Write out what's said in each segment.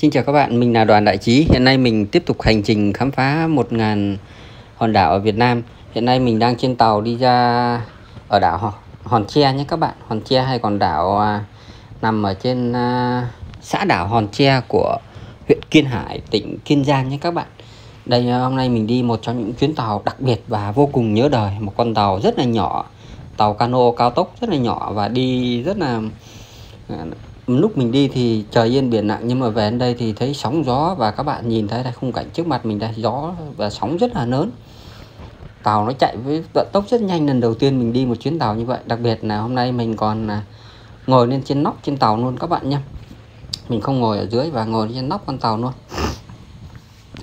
Xin chào các bạn, mình là Đoàn Đại Trí. Hiện nay mình tiếp tục hành trình khám phá 1.000 hòn đảo ở Việt Nam. Hiện nay mình đang trên tàu đi ra ở đảo Hòn Tre nhé các bạn. Hòn Tre hay còn đảo à, nằm ở trên à, xã đảo Hòn Tre của huyện Kiên Hải, tỉnh Kiên Giang nhé các bạn. Đây à, hôm nay mình đi một trong những chuyến tàu đặc biệt và vô cùng nhớ đời. Một con tàu rất là nhỏ, tàu cano cao tốc rất là nhỏ và đi rất là lúc mình đi thì trời yên, biển lặng, nhưng mà về đến đây thì thấy sóng gió và các bạn nhìn thấy đây khung cảnh trước mặt mình đây gió và sóng rất là lớn. Tàu nó chạy với vận tốc rất nhanh, lần đầu tiên mình đi một chuyến tàu như vậy. Đặc biệt là hôm nay mình còn à, ngồi lên trên nóc trên tàu luôn các bạn nhé. Mình không ngồi ở dưới và ngồi trên nóc con tàu luôn.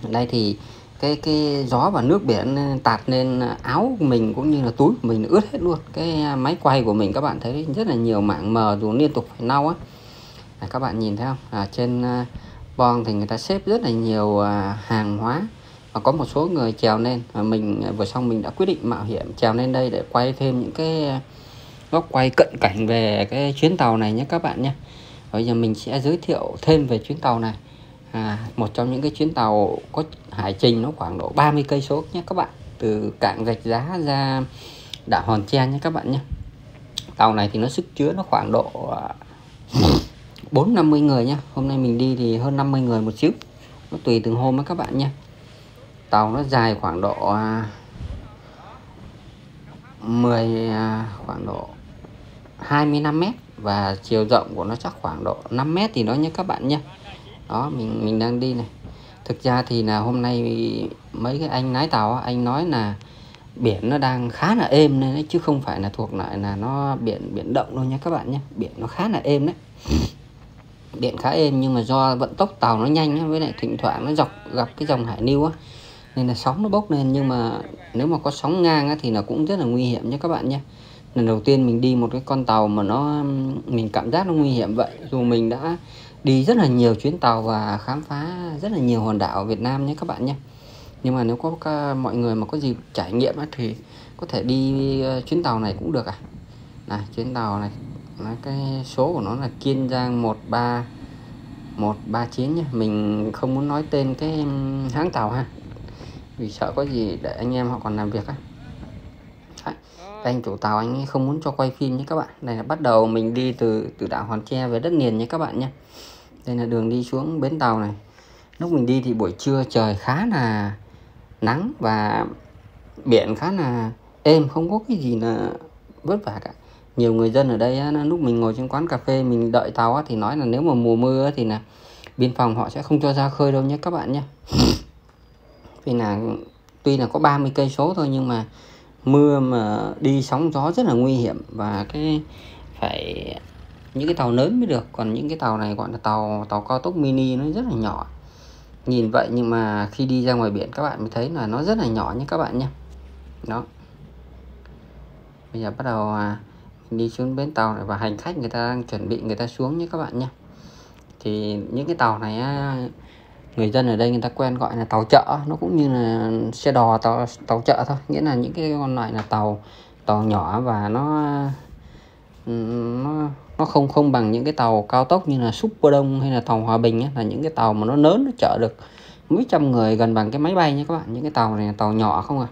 Đây thì cái cái gió và nước biển tạt lên áo của mình cũng như là túi của mình ướt hết luôn. Cái à, máy quay của mình các bạn thấy rất là nhiều mảng mờ dù liên tục phải lau á này, các bạn nhìn thấy không? À, trên à, uh, bon thì người ta xếp rất là nhiều uh, hàng hóa và có một số người trèo lên. Và mình à, vừa xong mình đã quyết định mạo hiểm trèo lên đây để quay thêm những cái góc quay cận cảnh về cái chuyến tàu này nhé các bạn nhé. Bây giờ mình sẽ giới thiệu thêm về chuyến tàu này. À, một trong những cái chuyến tàu có hải trình nó khoảng độ 30 cây số nhé các bạn. Từ cảng gạch giá ra đảo Hòn Tre nhé các bạn nhé. Tàu này thì nó sức chứa nó khoảng độ 4 50 người nha. Hôm nay mình đi thì hơn 50 người một xíu. Nó tùy từng hôm á các bạn nha. Tàu nó dài khoảng độ à, 10 à, khoảng độ 25 mét và chiều rộng của nó chắc khoảng độ 5 mét thì nó nhé các bạn nhé đó, mình mình đang đi này. Thực ra thì là hôm nay mấy cái anh lái tàu anh nói là biển nó đang khá là êm nên đấy, chứ không phải là thuộc lại là nó biển biển động đâu nha các bạn nhé biển nó khá là êm đấy điện khá êm nhưng mà do vận tốc tàu nó nhanh với lại thỉnh thoảng nó dọc gặp cái dòng hải lưu á nên là sóng nó bốc lên. Nhưng mà nếu mà có sóng ngang á, thì nó cũng rất là nguy hiểm nhé các bạn nhé. Lần đầu tiên mình đi một cái con tàu mà nó mình cảm giác nó nguy hiểm vậy dù mình đã đi rất là nhiều chuyến tàu và khám phá rất là nhiều hòn đảo ở Việt Nam nhé các bạn nhé. Nhưng mà nếu có các, mọi người mà có gì trải nghiệm á, thì có thể đi ờ, chuyến tàu này cũng được à. Này chuyến tàu này nó cái số của nó là Kiên Giang 13 139 nhé mình không muốn nói tên cái hãng tàu ha. Vì sợ có gì để anh em họ còn làm việc á. Anh chủ tàu anh ấy không muốn cho quay phim nhé các bạn. Này là bắt đầu mình đi từ từ đảo Hòn Tre về đất liền nhé các bạn nhé. Đây là đường đi xuống bến tàu này. Lúc mình đi thì buổi trưa trời khá là nắng và biển khá là êm, không có cái gì là vất vả cả nhiều người dân ở đây lúc mình ngồi trên quán cà phê mình đợi tàu thì nói là nếu mà mùa mưa thì là biên phòng họ sẽ không cho ra khơi đâu nhé các bạn nhé. Vì là tuy là có 30 cây số thôi nhưng mà mưa mà đi sóng gió rất là nguy hiểm và cái phải những cái tàu lớn mới được. Còn những cái tàu này gọi là tàu tàu cao tốc mini nó rất là nhỏ. Nhìn vậy nhưng mà khi đi ra ngoài biển các bạn mới thấy là nó rất là nhỏ nhé các bạn nhé. Đó. Bây giờ bắt đầu à, đi xuống bến tàu này và hành khách người ta đang chuẩn bị người ta xuống nhé các bạn nhé. Thì những cái tàu này người dân ở đây người ta quen gọi là tàu chợ nó cũng như là xe đò tàu tàu chợ thôi. Nghĩa là những cái con loại là tàu tàu nhỏ và nó nó nó không không bằng những cái tàu cao tốc như là Super Đông hay là tàu Hòa Bình ấy, là những cái tàu mà nó lớn nó chở được mấy trăm người gần bằng cái máy bay nha các bạn. Những cái tàu này là tàu nhỏ không à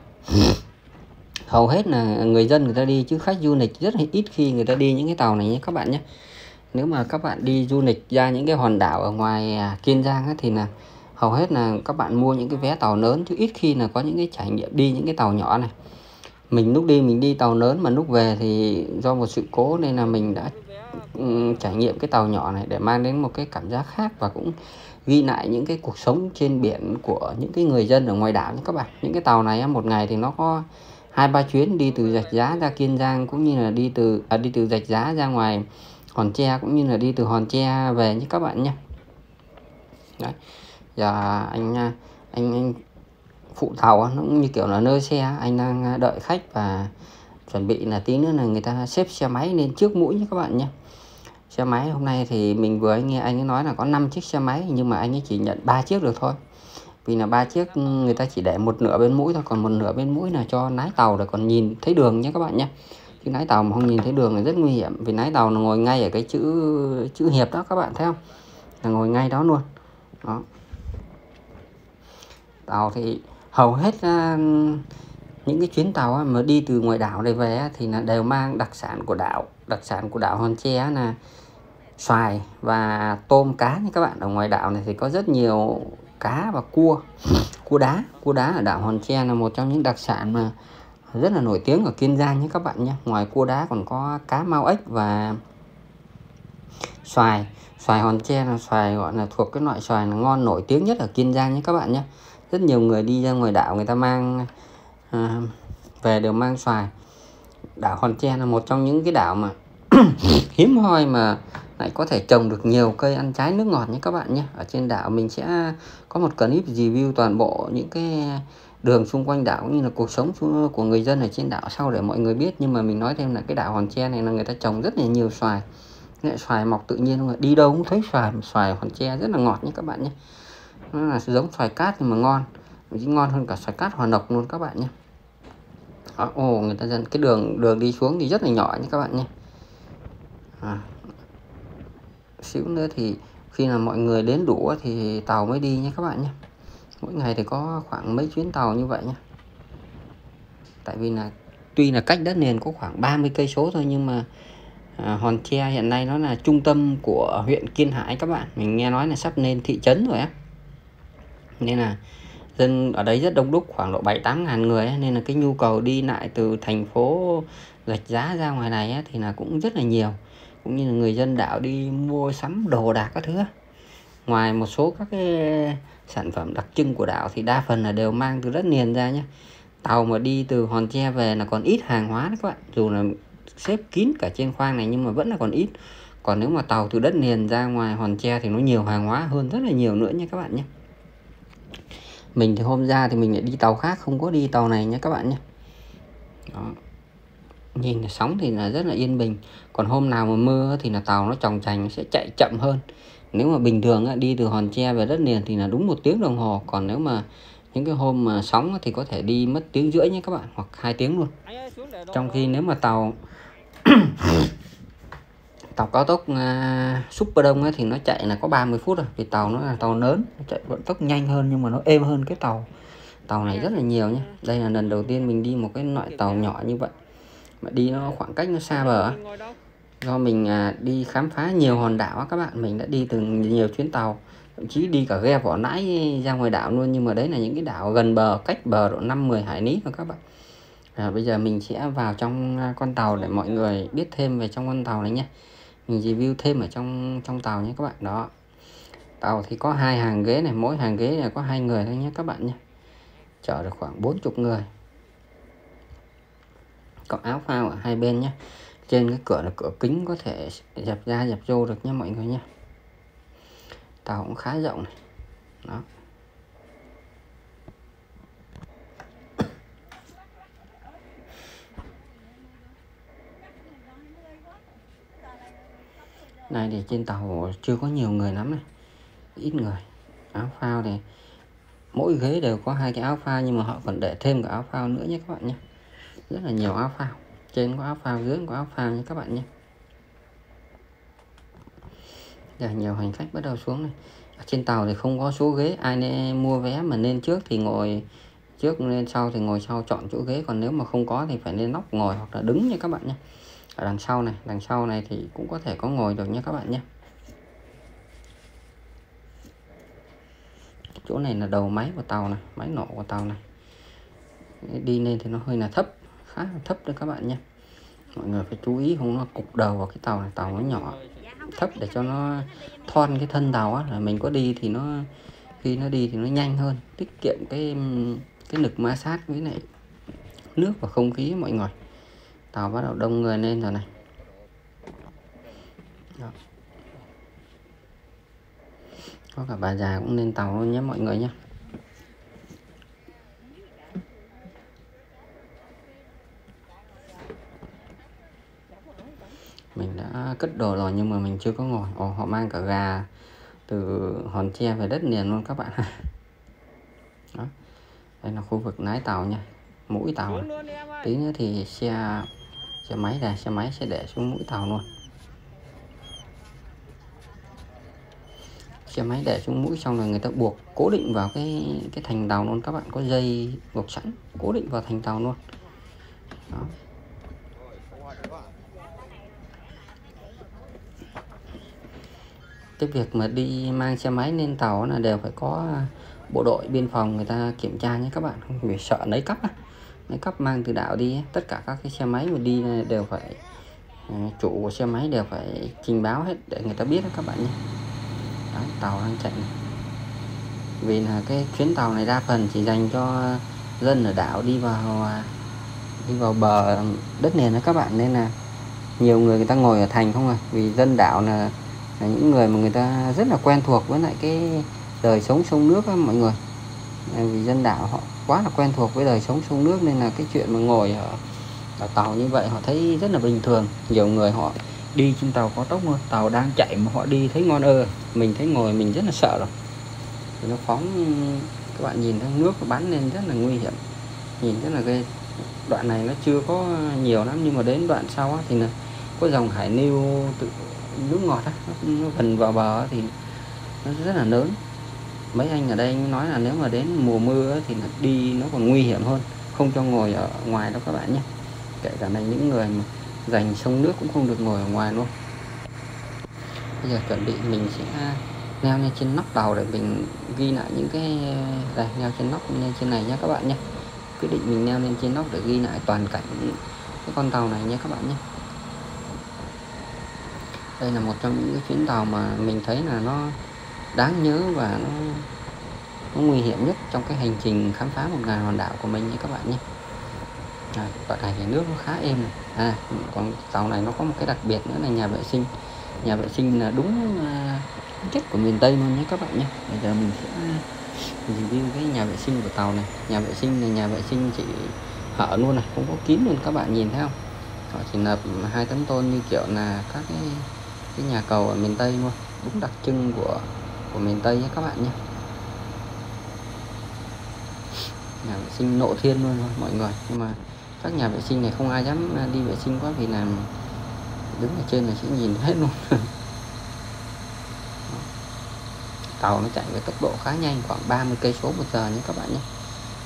hầu hết là người dân người ta đi chứ khách du lịch rất là ít khi người ta đi những cái tàu này nhé các bạn nhé. Nếu mà các bạn đi du lịch ra những cái hòn đảo ở ngoài à, Kiên Giang ấy, thì là hầu hết là các bạn mua những cái vé tàu lớn chứ ít khi là có những cái trải nghiệm đi những cái tàu nhỏ này. Mình lúc đi mình đi tàu lớn mà lúc về thì do một sự cố nên là mình đã ừ, trải nghiệm cái tàu nhỏ này để mang đến một cái cảm giác khác và cũng ghi lại những cái cuộc sống trên biển của những cái người dân ở ngoài đảo nhé các bạn. Những cái tàu này một ngày thì nó có hai ba chuyến đi từ rạch giá ra kiên giang cũng như là đi từ à, đi từ rạch giá ra ngoài hòn tre cũng như là đi từ hòn tre về nhé các bạn nhé. Đấy. Giờ anh à, anh anh phụ tàu nó cũng như kiểu là nơi xe anh đang à, đợi khách và chuẩn bị là tí nữa là người ta xếp xe máy lên trước mũi nhé các bạn nhé. Xe máy hôm nay thì mình vừa nghe anh ấy nói là có 5 chiếc xe máy nhưng mà anh ấy chỉ nhận ba chiếc được thôi vì là ba chiếc người ta chỉ để một nửa bên mũi thôi còn một nửa bên mũi là cho lái tàu để còn nhìn thấy đường nhé các bạn nhé. Chứ lái tàu mà không nhìn thấy đường là rất nguy hiểm vì lái tàu là ngồi ngay ở cái chữ chữ hiệp đó các bạn thấy không? Là ngồi ngay đó luôn. Đó. Tàu thì hầu hết uh, những cái chuyến tàu mà đi từ ngoài đảo này về thì là đều mang đặc sản của đảo. Đặc sản của đảo Hòn Tre là xoài và tôm cá như các bạn. Ở ngoài đảo này thì có rất nhiều cá và cua. Cua đá cua đá ở đảo Hòn Tre là một trong những đặc sản mà rất là nổi tiếng ở Kiên Giang nhé các bạn nhé. Ngoài cua đá còn có cá mau ếch và xoài. Xoài Hòn Tre là xoài gọi là thuộc cái loại xoài là ngon nổi tiếng nhất ở Kiên Giang nhé các bạn nhé. Rất nhiều người đi ra ngoài đảo người ta mang à, về đều mang xoài. Đảo Hòn Tre là một trong những cái đảo mà hiếm hoi mà lại có thể trồng được nhiều cây ăn trái nước ngọt nhé các bạn nhé. Ở trên đảo mình sẽ có một clip review toàn bộ những cái đường xung quanh đảo cũng như là cuộc sống của người dân ở trên đảo sau để mọi người biết. Nhưng mà mình nói thêm là cái đảo Hòn Tre này là người ta trồng rất là nhiều xoài. Lại xoài mọc tự nhiên không đi đâu cũng thấy xoài xoài Hòn Tre rất là ngọt nhé các bạn nhé. Nó là giống xoài cát nhưng mà ngon. Chỉ ngon hơn cả xoài cát hòa lộc luôn các bạn nhé. Ồ người ta dân cái đường đường đi xuống thì rất là nhỏ nhé các bạn nhé. À, xíu nữa thì khi là mọi người đến đủ thì tàu mới đi nhé các bạn nhé mỗi ngày thì có khoảng mấy chuyến tàu như vậy nhé tại vì là tuy là cách đất liền có khoảng 30 cây số thôi nhưng mà à, Hòn Tre hiện nay nó là trung tâm của huyện Kiên Hải các bạn. Mình nghe nói là sắp lên thị trấn rồi á. Nên là dân ở đấy rất đông đúc khoảng độ 7 8 ngàn người ấy, nên là cái nhu cầu đi lại từ thành phố gạch giá ra ngoài này ấy, thì là cũng rất là nhiều cũng như là người dân đảo đi mua sắm đồ đạc các thứ ngoài một số các cái sản phẩm đặc trưng của đảo thì đa phần là đều mang từ đất liền ra nhé tàu mà đi từ Hòn Tre về là còn ít hàng hóa đấy các bạn. Dù là xếp kín cả trên khoang này nhưng mà vẫn là còn ít. Còn nếu mà tàu từ đất liền ra ngoài Hòn Tre thì nó nhiều hàng hóa hơn rất là nhiều nữa nha các bạn nhé mình thì hôm ra thì mình lại đi tàu khác, không có đi tàu này nhé các bạn nhé đó nhìn sóng thì là rất là yên bình. Còn hôm nào mà mưa thì là tàu nó tròng trành sẽ chạy chậm hơn. Nếu mà bình thường đi từ Hòn Tre về đất liền thì là đúng một tiếng đồng hồ. Còn nếu mà những cái hôm mà sóng thì có thể đi mất tiếng rưỡi nhé các bạn hoặc hai tiếng luôn. Trong khi nếu mà tàu tàu cao tốc uh, Super Đông ấy, thì nó chạy là có 30 phút rồi. Vì tàu nó là tàu lớn nó chạy vận tốc nhanh hơn nhưng mà nó êm hơn cái tàu. Tàu này rất là nhiều nhé. Đây là lần đầu tiên mình đi một cái loại tàu nhỏ như vậy mà đi nó khoảng cách nó xa bờ do mình à, đi khám phá nhiều hòn đảo các bạn mình đã đi từ nhiều chuyến tàu thậm chí đi cả ghe vỏ nãi ra ngoài đảo luôn. Nhưng mà đấy là những cái đảo gần bờ cách bờ độ 5 10 hải lý thôi các bạn. À, bây giờ mình sẽ vào trong à, con tàu để mọi người biết thêm về trong con tàu này nhé. Mình review thêm ở trong trong tàu nhé các bạn. Đó. Tàu thì có hai hàng ghế này mỗi hàng ghế là có hai người thôi nhé các bạn nhé. Chở được khoảng 40 người cọc áo phao ở hai bên nhé. Trên cái cửa là cửa kính có thể dập ra, dập vô được nhé mọi người nhé. Tàu cũng khá rộng này. Đó. Này thì trên tàu chưa có nhiều người lắm này. Ít người. Áo phao thì mỗi ghế đều có hai cái áo phao nhưng mà họ còn để thêm cả áo phao nữa nhé các bạn nhé rất là nhiều áo phao. Trên có áo phao dưới có áo phao nhé các bạn nhé. Giờ nhiều hành khách bắt đầu xuống này. Ở trên tàu thì không có số ghế ai nên mua vé mà nên trước thì ngồi trước lên sau thì ngồi sau chọn chỗ ghế còn nếu mà không có thì phải lên nóc ngồi hoặc là đứng nha các bạn nhé. Ở đằng sau này đằng sau này thì cũng có thể có ngồi được nha các bạn nhé. Chỗ này là đầu máy của tàu này máy nổ của tàu này. Đi lên thì nó hơi là thấp khá là thấp đấy các bạn nhé. Mọi người phải chú ý không nó cục đầu vào cái tàu này, tàu nó nhỏ, thấp để cho nó thon cái thân tàu á, là mình có đi thì nó, khi nó đi thì nó nhanh hơn, tiết kiệm cái cái lực ma sát với lại nước và không khí mọi người. Tàu bắt đầu đông người lên rồi này. Đó. có cả bà già cũng lên tàu luôn nhé mọi người nhé. Mình đã cất đồ rồi nhưng mà mình chưa có ngồi. Ồ họ mang cả gà từ hòn tre về đất liền luôn các bạn đó đây là khu vực lái tàu nha mũi tàu. Tí nữa thì xe xe máy này xe máy sẽ để xuống mũi tàu luôn. Xe máy để xuống mũi xong rồi người ta buộc cố định vào cái cái thành tàu luôn các bạn. Có dây buộc sẵn cố định vào thành tàu luôn. Đó. Cái việc mà đi mang xe máy lên tàu là đều phải có à, bộ đội biên phòng người ta kiểm tra nhé các bạn. Không phải sợ lấy cắp á. Lấy cắp mang từ đảo đi tất cả các cái xe máy mà đi đều phải à, chủ của xe máy đều phải trình báo hết để người ta biết đó các bạn nhé. Đó, tàu đang chạy này. vì là cái chuyến tàu này đa phần chỉ dành cho dân ở đảo đi vào à, đi vào bờ đất nền đó các bạn. Nên là nhiều người người ta ngồi ở thành không à. Vì dân đảo là, là những người mà người ta rất là quen thuộc với lại cái đời sống sông nước đó, mọi người. Vì dân đảo họ quá là quen thuộc với đời sống sông nước nên là cái chuyện mà ngồi ở, ở tàu như vậy họ thấy rất là bình thường. Nhiều người họ đi trên tàu có tốc thôi tàu đang chạy mà họ đi thấy ngon ơ mình thấy ngồi mình rất là sợ rồi. Thì nó phóng các bạn nhìn thấy nước nó bắn lên rất là nguy hiểm. Nhìn rất là ghê. Đoạn này nó chưa có nhiều lắm nhưng mà đến đoạn sau á, thì là có dòng hải lưu tự nước ngọt á, nó, nó gần vào bờ thì nó rất là lớn. Mấy anh ở đây nói là nếu mà đến mùa mưa thì đi nó còn nguy hiểm hơn không cho ngồi ở ngoài đâu các bạn nhé. Kể cả là những người mà dành sông nước cũng không được ngồi ở ngoài luôn. Bây giờ chuẩn bị mình sẽ leo lên trên nóc tàu để mình ghi lại những cái đây leo trên nóc lên trên này nhé các bạn nhé. Quyết định mình leo lên trên nóc để ghi lại toàn cảnh cái con tàu này nhé các bạn nhé đây là một trong những cái chuyến tàu mà mình thấy là nó đáng nhớ và nó, nó nguy hiểm nhất trong cái hành trình khám phá một ngàn hòn đảo của mình nha các bạn nhé. À, đoạn này thì nước nó khá êm này. À còn tàu này nó có một cái đặc biệt nữa là nhà vệ sinh. Nhà vệ sinh là đúng à, chất của miền Tây luôn nhé các bạn nhé. Bây giờ mình sẽ review cái nhà vệ sinh của tàu này. Nhà vệ sinh là nhà vệ sinh chỉ hở luôn này không có kín luôn các bạn nhìn thấy không? Họ chỉ nập hai tấm tôn như kiểu là các cái cái nhà cầu ở miền Tây luôn, đúng đặc trưng của của miền Tây nhé các bạn nhé. Nhà vệ sinh nộ thiên luôn mọi người. Nhưng mà các nhà vệ sinh này không ai dám à, đi vệ sinh quá vì làm đứng ở trên này sẽ nhìn hết luôn. Tàu nó chạy với tốc độ khá nhanh, khoảng 30 cây số một giờ nhé các bạn nhé.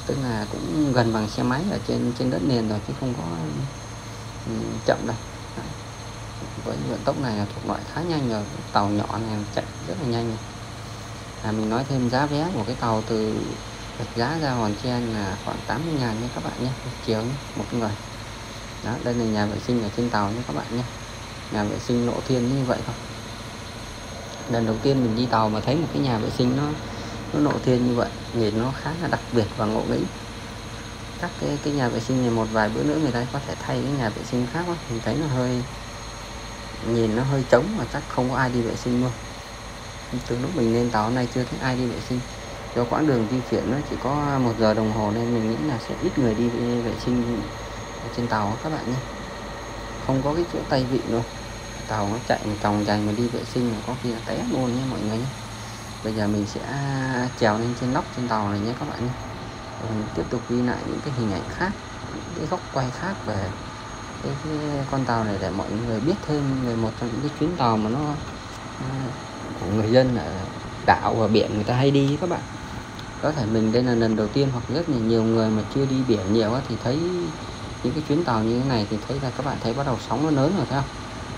Tức là cũng gần bằng xe máy ở trên trên đất nền rồi chứ không có ừ, chậm đâu với vận tốc này là thuộc loại khá nhanh rồi tàu nhỏ này chạy rất là nhanh. À, mình nói thêm giá vé của cái tàu từ Bạch giá ra Hòn Tre là khoảng 80 ngàn nha các bạn nhé một chiều nhé một người. Đó đây là nhà vệ sinh ở trên tàu nha các bạn nhé. Nhà vệ sinh lộ thiên như vậy thôi. Lần đầu tiên mình đi tàu mà thấy một cái nhà vệ sinh nó nó lộ thiên như vậy nhìn nó khá là đặc biệt và ngộ nghĩnh. Các cái cái nhà vệ sinh này một vài bữa nữa người ta có thể thay cái nhà vệ sinh khác đó. mình thấy nó hơi nhìn nó hơi trống mà chắc không có ai đi vệ sinh luôn. Từ lúc mình lên tàu hôm nay chưa thấy ai đi vệ sinh. Do quãng đường di chuyển nó chỉ có một giờ đồng hồ nên mình nghĩ là sẽ ít người đi vệ sinh trên tàu các bạn nhé. Không có cái chỗ tay vịn luôn tàu nó chạy một tròng dành mà đi vệ sinh có khi là té luôn nhé mọi người nhé. Bây giờ mình sẽ trèo lên trên nóc trên tàu này nhé các bạn nhé. Rồi mình tiếp tục ghi lại những cái hình ảnh khác, những cái góc quay khác về cái, cái con tàu này để mọi người biết thêm về một trong những cái chuyến tàu mà nó à, của người dân ở đảo và biển người ta hay đi các bạn. Có thể mình đây là lần đầu tiên hoặc rất là nhiều người mà chưa đi biển nhiều thì thấy những cái chuyến tàu như thế này thì thấy là các bạn thấy bắt đầu sóng nó lớn rồi thấy không?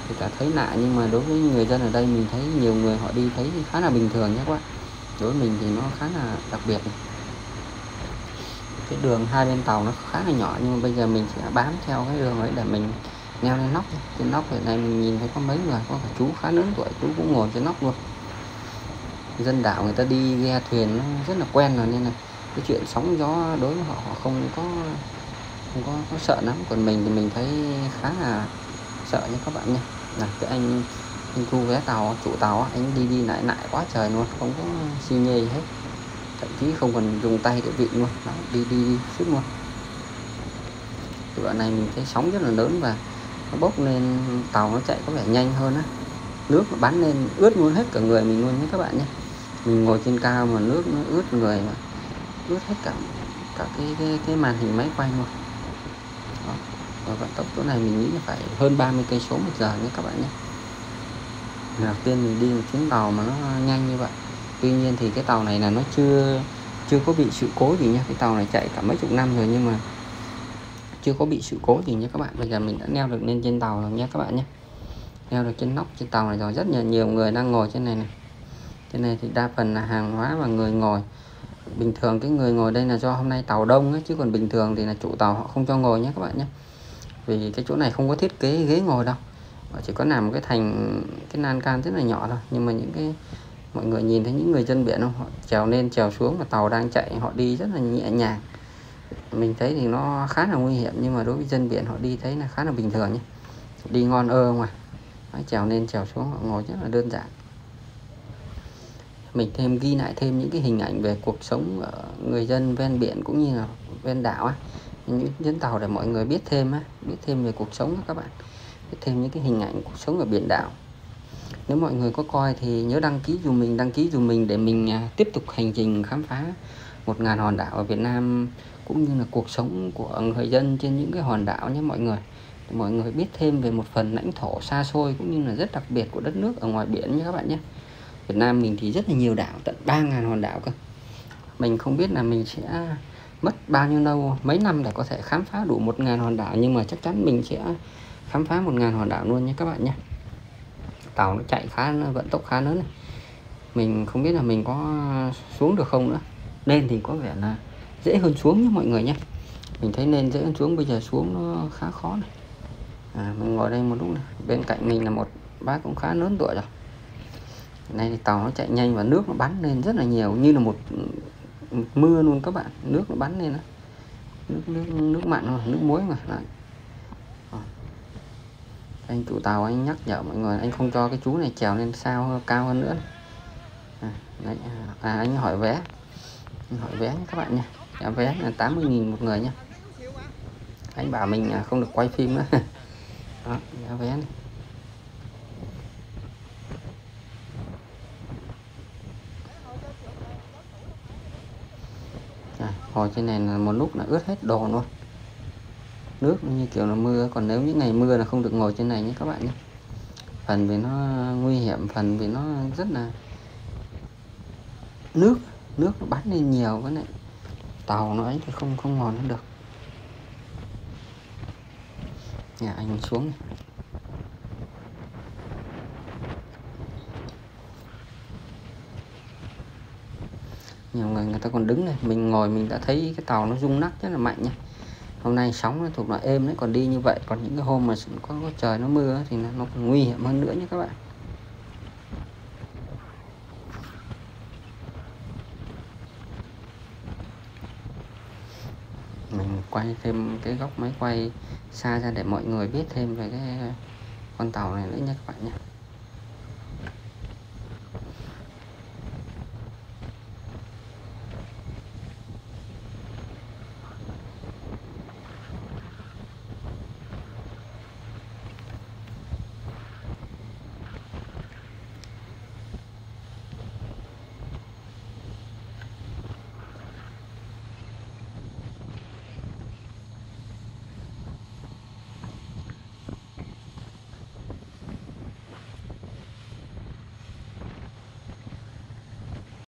Thì cả thấy lạ nhưng mà đối với người dân ở đây mình thấy nhiều người họ đi thấy khá là bình thường nhé các bạn. Đối với mình thì nó khá là đặc biệt này cái đường hai bên tàu nó khá là nhỏ nhưng mà bây giờ mình sẽ bám theo cái đường ấy để mình leo lên nóc trên nóc hiện nay mình nhìn thấy có mấy người có cả chú khá lớn tuổi chú cũng ngồi trên nóc luôn. Dân đảo người ta đi ghe thuyền nó rất là quen rồi nên là cái chuyện sóng gió đối với họ họ không có không có, có sợ lắm. Còn mình thì mình thấy khá là sợ nha các bạn nha. Là cái anh anh thu vé tàu chủ tàu anh đi đi lại lại quá trời luôn không có xi nhê gì hết chí không cần dùng tay để vịn luôn Đó, đi đi đi suốt luôn. Cái đoạn này mình thấy sóng rất là lớn và nó bốc lên tàu nó chạy có vẻ nhanh hơn á. Nước nó bắn lên ướt luôn hết cả người mình luôn nhé các bạn nhé. Mình ngồi trên cao mà nước nó ướt người mà ướt hết cả cả cái cái, cái màn hình máy quay luôn. Đó. và vận tốc chỗ này mình nghĩ là phải hơn 30 cây số một giờ nhé các bạn nhé. Lần đầu tiên mình đi một chuyến tàu mà nó nhanh như vậy tuy nhiên thì cái tàu này là nó chưa chưa có bị sự cố gì nha. Cái tàu này chạy cả mấy chục năm rồi nhưng mà chưa có bị sự cố gì nha các bạn. Bây giờ mình đã neo được lên trên tàu rồi nha các bạn nhé. Neo được trên nóc trên tàu này rồi. Rất là nhiều người đang ngồi trên này này. Trên này thì đa phần là hàng hóa và người ngồi. Bình thường cái người ngồi đây là do hôm nay tàu đông ấy, chứ còn bình thường thì là chủ tàu họ không cho ngồi nhé các bạn nhé. Vì cái chỗ này không có thiết kế ghế ngồi đâu. Họ chỉ có làm cái thành cái nan can rất là nhỏ thôi. Nhưng mà những cái mọi người nhìn thấy những người dân biển không? Họ trèo lên trèo xuống và tàu đang chạy họ đi rất là nhẹ nhàng. Mình thấy thì nó khá là nguy hiểm nhưng mà đối với dân biển họ đi thấy là khá là bình thường nhé. Đi ngon ơ mà. Đấy, trèo lên trèo xuống họ ngồi rất là đơn giản. Mình thêm ghi lại thêm những cái hình ảnh về cuộc sống ở người dân ven biển cũng như là ven đảo á. Những chuyến tàu để mọi người biết thêm á biết thêm về cuộc sống các bạn. Biết thêm những cái hình ảnh cuộc sống ở biển đảo nếu mọi người có coi thì nhớ đăng ký dùm mình, đăng ký dùm mình để mình à, tiếp tục hành trình khám phá một ngàn hòn đảo ở Việt Nam cũng như là cuộc sống của người dân trên những cái hòn đảo nhé mọi người. Để mọi người biết thêm về một phần lãnh thổ xa xôi cũng như là rất đặc biệt của đất nước ở ngoài biển nhé các bạn nhé. Việt Nam mình thì rất là nhiều đảo, tận 3.000 hòn đảo cơ. Mình không biết là mình sẽ mất bao nhiêu lâu, mấy năm để có thể khám phá đủ 1.000 hòn đảo, nhưng mà chắc chắn mình sẽ khám phá 1.000 hòn đảo luôn nhé các bạn nhé tàu nó chạy khá vận tốc khá lớn này. mình không biết là mình có xuống được không nữa. Lên thì có vẻ là dễ hơn xuống nhé mọi người nhé mình thấy nên dễ hơn xuống bây giờ xuống nó khá khó này. À, mình ngồi đây một lúc này. Bên cạnh mình là một bác cũng khá lớn tuổi rồi. Này thì tàu nó chạy nhanh và nước nó bắn lên rất là nhiều như là một, một mưa luôn các bạn. Nước nó bắn lên đó. nước nước nước mặn rồi, nước muối mà. Lại anh chủ tàu anh nhắc nhở mọi người anh không cho cái chú này trèo lên sao cao hơn nữa à, đấy, à, à, anh hỏi vé. Anh hỏi vé các bạn nha à, vé là 80.000 một người nha anh bảo mình à, không được quay phim nữa. Đó giá vé này. À, hồi trên này là một lúc là ướt hết đồ luôn nước, như kiểu là mưa. Còn nếu những ngày mưa là không được ngồi trên này nhé các bạn nhé. Phần vì nó nguy hiểm, phần vì nó rất là nước nước nó bắn lên nhiều cái này tàu nó ấy thì không không ngồi nó được. Nhà anh xuống này. nhiều người người ta còn đứng này. Mình ngồi mình đã thấy cái tàu nó rung nắp rất là mạnh nha hôm nay sóng nó thuộc loại êm đấy còn đi như vậy còn những cái hôm mà có, có trời nó mưa thì nó còn nguy hiểm hơn nữa nhé các bạn. Mình quay thêm cái góc máy quay xa ra để mọi người biết thêm về cái con tàu này nữa nha các bạn nhé.